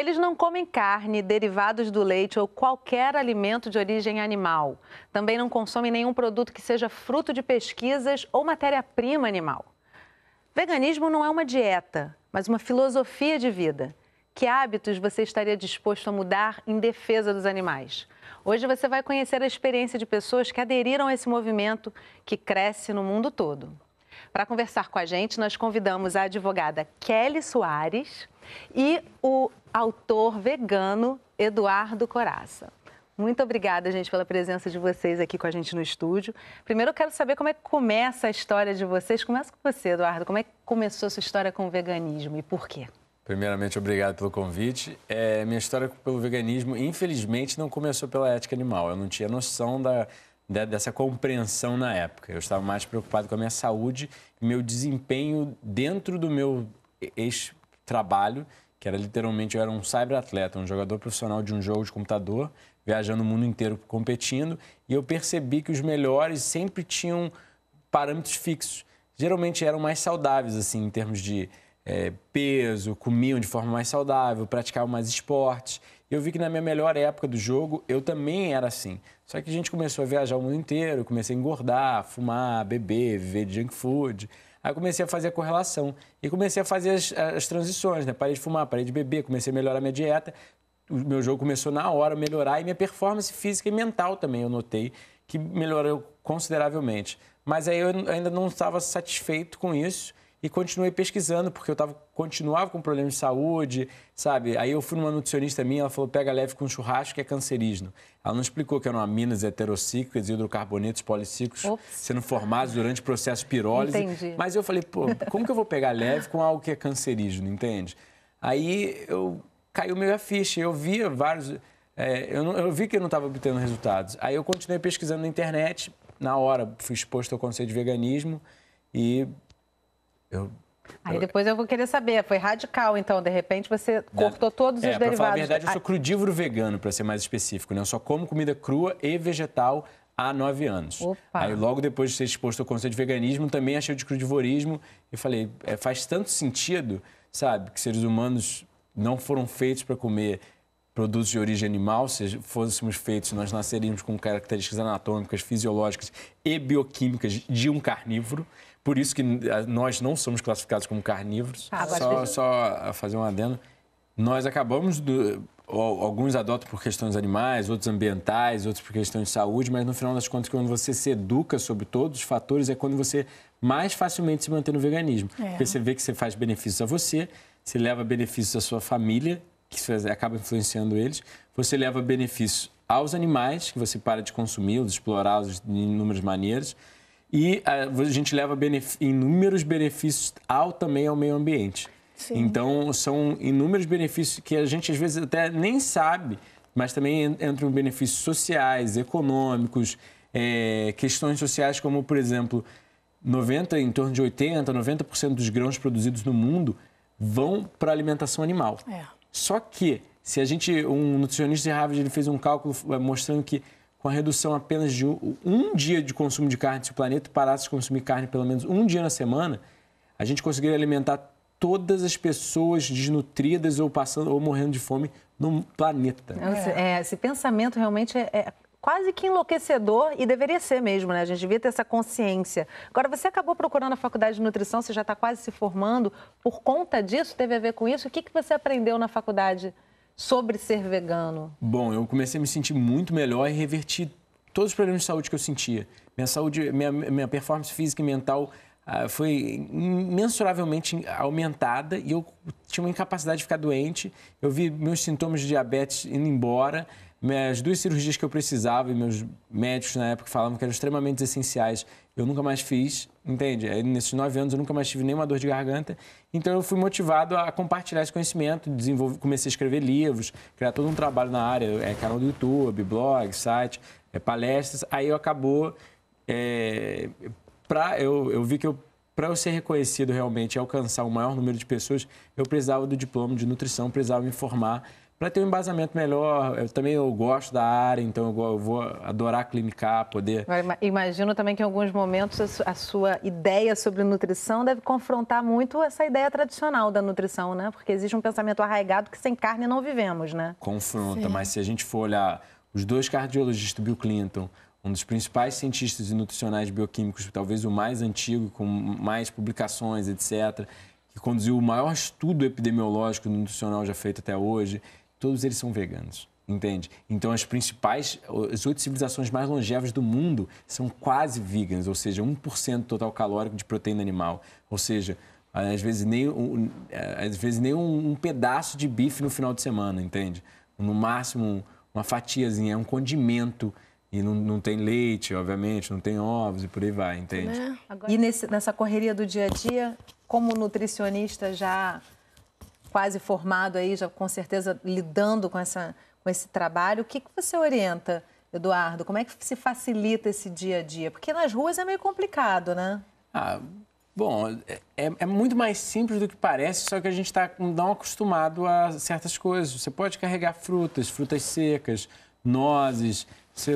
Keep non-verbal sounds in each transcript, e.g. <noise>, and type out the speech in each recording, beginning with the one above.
Eles não comem carne, derivados do leite ou qualquer alimento de origem animal. Também não consomem nenhum produto que seja fruto de pesquisas ou matéria-prima animal. Veganismo não é uma dieta, mas uma filosofia de vida. Que hábitos você estaria disposto a mudar em defesa dos animais? Hoje você vai conhecer a experiência de pessoas que aderiram a esse movimento que cresce no mundo todo. Para conversar com a gente, nós convidamos a advogada Kelly Soares e o autor vegano Eduardo Coraça. Muito obrigada, gente, pela presença de vocês aqui com a gente no estúdio. Primeiro, eu quero saber como é que começa a história de vocês. Começa com você, Eduardo. Como é que começou a sua história com o veganismo e por quê? Primeiramente, obrigado pelo convite. É, minha história pelo veganismo, infelizmente, não começou pela ética animal. Eu não tinha noção da, da, dessa compreensão na época. Eu estava mais preocupado com a minha saúde meu desempenho dentro do meu ex-trabalho, que era literalmente, eu era um cyberatleta, um jogador profissional de um jogo de computador, viajando o mundo inteiro competindo, e eu percebi que os melhores sempre tinham parâmetros fixos. Geralmente eram mais saudáveis, assim, em termos de é, peso, comiam de forma mais saudável, praticavam mais esportes. Eu vi que na minha melhor época do jogo eu também era assim. Só que a gente começou a viajar o mundo inteiro, comecei a engordar, fumar, beber, viver de junk food. Aí comecei a fazer a correlação e comecei a fazer as, as transições, né? Parei de fumar, parei de beber, comecei a melhorar minha dieta. O meu jogo começou na hora a melhorar e minha performance física e mental também eu notei que melhorou consideravelmente. Mas aí eu ainda não estava satisfeito com isso e continuei pesquisando, porque eu tava, continuava com problemas de saúde, sabe? Aí eu fui numa nutricionista minha, ela falou, pega leve com churrasco, que é cancerígeno. Ela não explicou que eram aminas heterocíclicas hidrocarbonetos policíclicos Ops. sendo formados durante o processo pirólise. Entendi. Mas eu falei, pô, como que eu vou pegar leve com algo que é cancerígeno, entende? Aí eu caiu meio a ficha, eu via vários... É, eu, não, eu vi que eu não estava obtendo resultados. Aí eu continuei pesquisando na internet, na hora fui exposto ao conceito de veganismo e eu Aí depois eu vou querer saber, foi radical, então, de repente você cortou todos é, os derivados. Falar a verdade, eu sou crudívoro vegano, para ser mais específico, né? Eu só como comida crua e vegetal há nove anos. Opa. Aí logo depois de ser exposto ao conceito de veganismo, também achei de crudivorismo e falei, é, faz tanto sentido, sabe, que seres humanos não foram feitos para comer produtos de origem animal, se fôssemos feitos, nós nasceríamos com características anatômicas, fisiológicas e bioquímicas de um carnívoro. Por isso que nós não somos classificados como carnívoros. Ah, só, só fazer um adendo. Nós acabamos, do, alguns adotam por questões animais, outros ambientais, outros por questões de saúde, mas no final das contas, quando você se educa sobre todos os fatores, é quando você mais facilmente se mantém no veganismo. É. Porque você vê que você faz benefícios a você, você leva benefícios à sua família, que acaba influenciando eles, você leva benefícios aos animais, que você para de consumi-los, explorá-los de inúmeras maneiras, e a, gente leva inúmeros benefícios ao também ao meio ambiente. Sim. Então, são inúmeros benefícios que a gente às vezes até nem sabe, mas também entram benefícios sociais, econômicos, é, questões sociais como, por exemplo, 90, em torno de 80, 90% dos grãos produzidos no mundo vão para a alimentação animal. É. Só que, se a gente, um nutricionista de Harvard ele fez um cálculo é, mostrando que com a redução apenas de um, dia de consumo de carne, se o planeta parasse de consumir carne pelo menos um dia na semana, a gente conseguiria alimentar todas as pessoas desnutridas ou passando ou morrendo de fome no planeta. É, esse pensamento realmente é, é, quase que enlouquecedor e deveria ser mesmo, né? A gente devia ter essa consciência. Agora, você acabou procurando a faculdade de nutrição, você já está quase se formando. Por conta disso, teve a ver com isso? O que, que você aprendeu na faculdade? Sobre ser vegano? Bom, eu comecei a me sentir muito melhor e reverti todos os problemas de saúde que eu sentia. Minha saúde, minha, minha performance física e mental uh, foi imensuravelmente aumentada e eu tinha uma incapacidade de ficar doente. Eu vi meus sintomas de diabetes indo embora. As duas cirurgias que eu precisava e meus médicos na época falavam que eram extremamente essenciais, eu nunca mais fiz, entende? Nesses nove anos eu nunca mais tive nenhuma dor de garganta. Então eu fui motivado a compartilhar esse conhecimento, desenvolver, comecei a escrever livros, criar todo um trabalho na área, é, canal do YouTube, blog, site, é, palestras. Aí eu acabou, é, eu, eu vi que eu para eu ser reconhecido realmente e alcançar o maior número de pessoas, eu precisava do diploma de nutrição, precisava me formar para ter um embasamento melhor. Eu também eu gosto da área, então eu vou adorar clinicar, poder. Imagino também que em alguns momentos a sua ideia sobre nutrição deve confrontar muito essa ideia tradicional da nutrição, né? Porque existe um pensamento arraigado que sem carne não vivemos, né? Confronta, Sim. mas se a gente for olhar os dois cardiologistas, Bill Clinton, um dos principais cientistas e nutricionais bioquímicos, talvez o mais antigo, com mais publicações, etc., que conduziu o maior estudo epidemiológico nutricional já feito até hoje todos eles são veganos. Entende? Então, as principais, as oito civilizações mais longevas do mundo são quase veganas, ou seja, 1% total calórico de proteína animal. Ou seja, às vezes nem, um, às vezes nem um, um pedaço de bife no final de semana, entende? No máximo, uma fatiazinha, é um condimento. E não, não tem leite, obviamente, não tem ovos e por aí vai, entende? Né? E nesse, nessa correria do dia a dia, como nutricionista já quase formado aí, já com certeza lidando com, essa, com esse trabalho. O que, que você orienta, Eduardo? Como é que se facilita esse dia a dia? Porque nas ruas é meio complicado, né? Ah, bom, é, é muito mais simples do que parece, só que a gente está não acostumado a certas coisas. Você pode carregar frutas, frutas secas, nozes.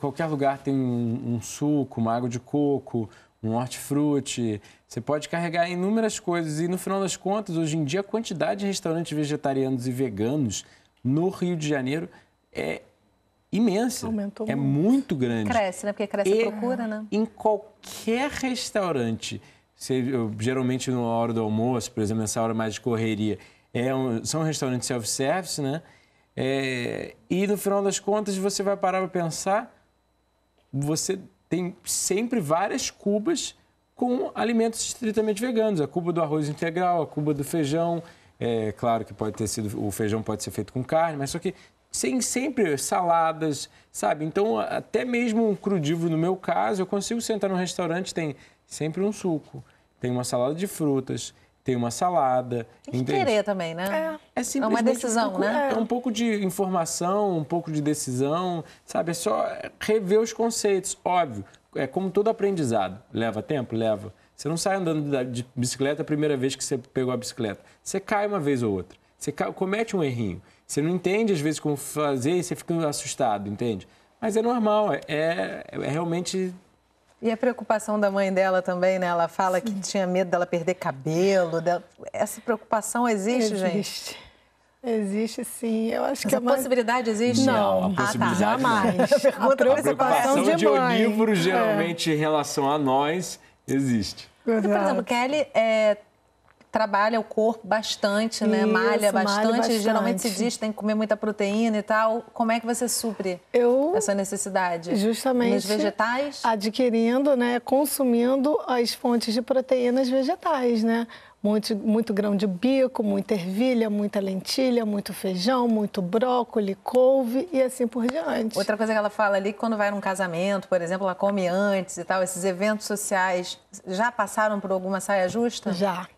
Qualquer lugar tem um, um suco, uma água de coco, um hortifruti. Você pode carregar inúmeras coisas e, no final das contas, hoje em dia, a quantidade de restaurantes vegetarianos e veganos no Rio de Janeiro é imensa. Aumentou é muito grande. Cresce, né? Porque cresce e a procura, né? Em qualquer restaurante, você, geralmente na hora do almoço, por exemplo, nessa hora mais de correria, é um, são restaurantes self-service, né? É, e no final das contas, você vai parar para pensar, você tem sempre várias cubas com alimentos estritamente veganos. A cuba do arroz integral, a cuba do feijão. É claro que pode ter sido, o feijão pode ser feito com carne, mas só que sem sempre saladas, sabe? Então, até mesmo um crudívoro, no meu caso, eu consigo sentar num restaurante, tem sempre um suco, tem uma salada de frutas, tem uma salada. Tem que querer também, né? É, é simplesmente é uma decisão, um pouco, né? É um pouco de informação, um pouco de decisão, sabe? É só rever os conceitos, óbvio é como todo aprendizado. Leva tempo? Leva. Você não sai andando de bicicleta a primeira vez que você pegou a bicicleta. Você cai uma vez ou outra. Você comete um errinho. Você não entende, às vezes, como fazer e você fica assustado, entende? Mas é normal, é, é, é realmente e a preocupação da mãe dela também, né? Ela fala Sim. que tinha medo dela perder cabelo. Dela... Essa preocupação existe, existe, gente? Existe sim. Eu acho Essa que a possibilidade existe? Não, a possibilidade ah, tá. jamais. <laughs> a, a preocupação de, de onívoro, geralmente, é. em relação a nós, existe. Por exemplo, Kelly é, trabalha o corpo bastante, né? Isso, malha bastante. bastante. Geralmente se diz que tem que comer muita proteína e tal. Como é que você supre Eu, essa necessidade? Justamente. Nos vegetais? Adquirindo, né? Consumindo as fontes de proteínas vegetais, né? muito, muito grão de bico, muita ervilha, muita lentilha, muito feijão, muito brócolis, couve e assim por diante. Outra coisa que ela fala ali, quando vai num casamento, por exemplo, ela come antes e tal, esses eventos sociais, já passaram por alguma saia justa? Já.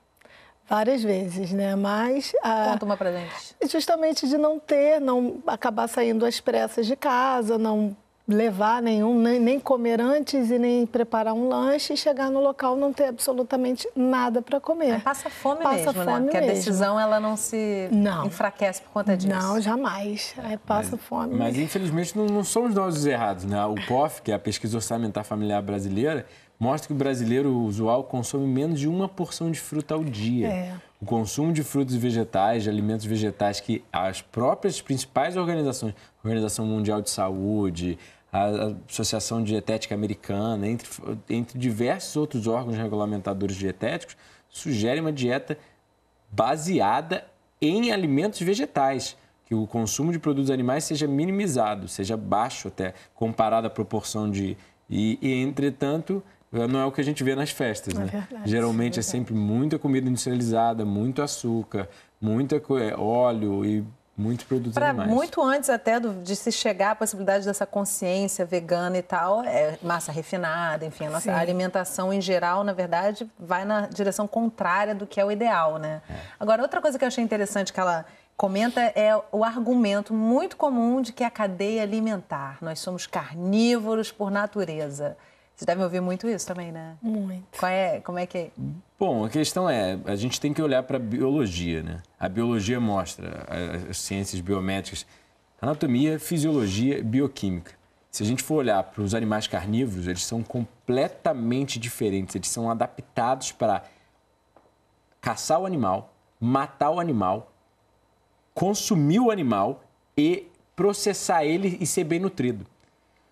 Várias vezes, né? Mas. Conta uma pra gente. Justamente de não ter, não acabar saindo às pressas de casa, não levar nenhum, nem, nem, comer antes e nem preparar um lanche e chegar no local não ter absolutamente nada para comer. Aí passa fome passa mesmo, né? fome né? Porque mesmo. a decisão ela não se não. enfraquece por conta disso. Não, jamais. Aí passa mas, fome. Mas infelizmente não, não, somos nós os errados, né? O POF, que é a Pesquisa Orçamentar Familiar Brasileira, mostra que o brasileiro usual consome menos de uma porção de fruta ao dia. É. O consumo de frutos e vegetais, de alimentos vegetais que as próprias principais organizações, Organização Mundial de Saúde, a Associação Dietética Americana, entre, entre diversos outros órgãos regulamentadores dietéticos, sugere uma dieta baseada em alimentos vegetais, que o consumo de produtos animais seja minimizado, seja baixo até, comparado à proporção de... E, e entretanto, não é o que a gente vê nas festas, é né? Verdade, Geralmente é, é sempre muita comida industrializada, muito açúcar, muito é, óleo e Muitos produtos pra, animais. Muito antes até do, de se chegar à possibilidade dessa consciência vegana e tal, é massa refinada, enfim, a nossa alimentação em geral, na verdade, vai na direção contrária do que é o ideal, né? É. Agora, outra coisa que eu achei interessante que ela comenta é o argumento muito comum de que a cadeia alimentar, nós somos carnívoros por natureza. Vocês devem ouvir muito isso também, né? Muito. Qual é, como é que é? Bom, a questão é, a gente tem que olhar para a biologia, né? A biologia mostra, as ciências biométricas, anatomia, fisiologia, bioquímica. Se a gente for olhar para os animais carnívoros, eles são completamente diferentes. Eles são adaptados para caçar o animal, matar o animal, consumir o animal e processar ele e ser bem nutrido.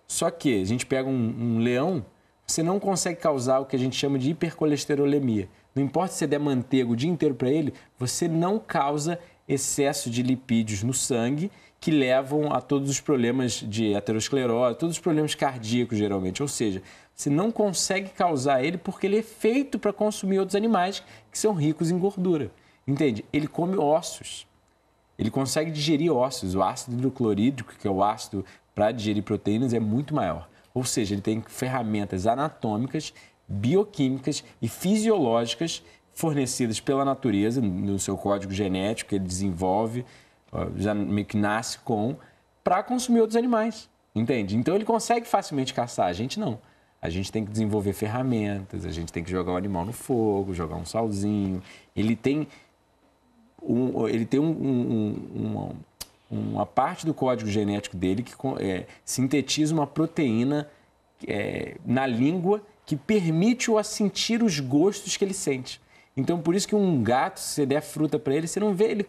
Só que a gente pega um, um leão, você não consegue causar o que a gente chama de hipercolesterolemia. Não importa se você der manteiga o dia inteiro para ele, você não causa excesso de lipídios no sangue que levam a todos os problemas de aterosclerose, todos os problemas cardíacos geralmente. Ou seja, você não consegue causar ele porque ele é feito para consumir outros animais que são ricos em gordura. Entende? Ele come ossos. Ele consegue digerir ossos. O ácido hidroclorídrico, que é o ácido para digerir proteínas, é muito maior. Ou seja, ele tem ferramentas anatômicas, bioquímicas e fisiológicas fornecidas pela natureza, no seu código genético que ele desenvolve, já meio que nasce com, para consumir outros animais. Entende? Então ele consegue facilmente caçar, a gente não. A gente tem que desenvolver ferramentas, a gente tem que jogar o animal no fogo, jogar um salzinho. Ele tem, um, ele tem um, um, uma parte do código genético dele que é, sintetiza uma proteína é, na língua que permite-o a sentir os gostos que ele sente. Então, por isso que um gato, se você der fruta para ele, você não vê ele...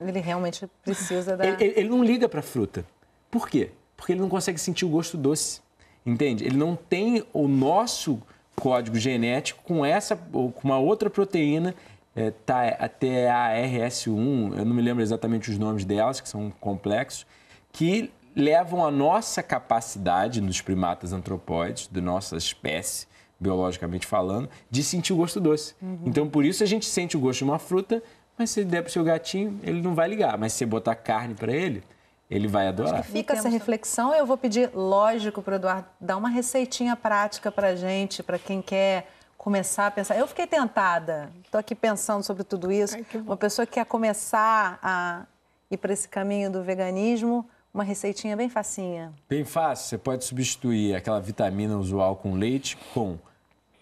Ele realmente precisa da... Ele, ele não liga para fruta. Por quê? Porque ele não consegue sentir o gosto doce. Entende? Ele não tem o nosso código genético com essa, com uma outra proteína é, TARS1, eu não me lembro exatamente os nomes delas, que são complexos, que levam a nossa capacidade nos primatas antropóides, da nossa espécie, biologicamente falando, de sentir o gosto doce. Uhum. Então, por isso a gente sente o gosto de uma fruta, mas se der para o seu gatinho, ele não vai ligar. Mas se você botar carne para ele, ele vai adorar. fica essa reflexão. Eu vou pedir, lógico, para o Eduardo dar uma receitinha prática para a gente, para quem quer começar a pensar. Eu fiquei tentada, estou aqui pensando sobre tudo isso. Ai, uma pessoa que quer começar a ir para esse caminho do veganismo, uma receitinha bem facinha. Bem fácil, você pode substituir aquela vitamina usual com leite com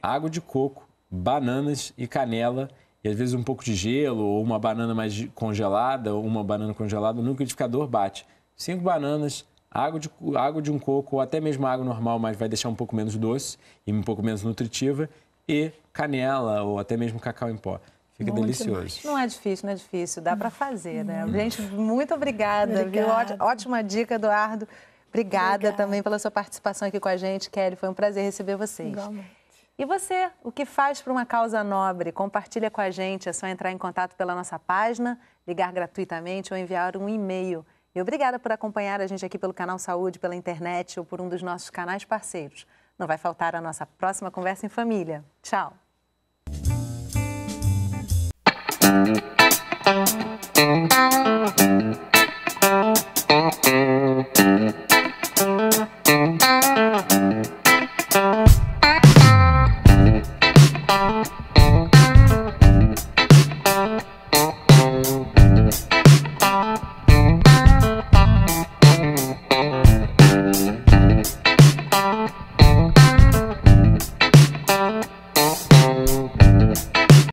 água de coco, bananas e canela e às vezes um pouco de gelo ou uma banana mais congelada ou uma banana congelada no liquidificador bate. Cinco bananas, água de, água de um coco ou até mesmo água normal, mas vai deixar um pouco menos doce e um pouco menos nutritiva e canela ou até mesmo cacau em pó. Fica muito delicioso. Mais. Não é difícil, não é difícil. Dá para fazer, né? Hum. Gente, muito obrigada. obrigada. Ótima dica, Eduardo. Obrigada, obrigada, também pela sua participação aqui com a gente, Kelly. Foi um prazer receber vocês. Igualmente. E você, o que faz para uma causa nobre? Compartilha com a gente. É só entrar em contato pela nossa página, ligar gratuitamente ou enviar um e-mail. E obrigada por acompanhar a gente aqui pelo canal Saúde, pela internet ou por um dos nossos canais parceiros. Não vai faltar a nossa próxima conversa em família. Tchau!